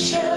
share.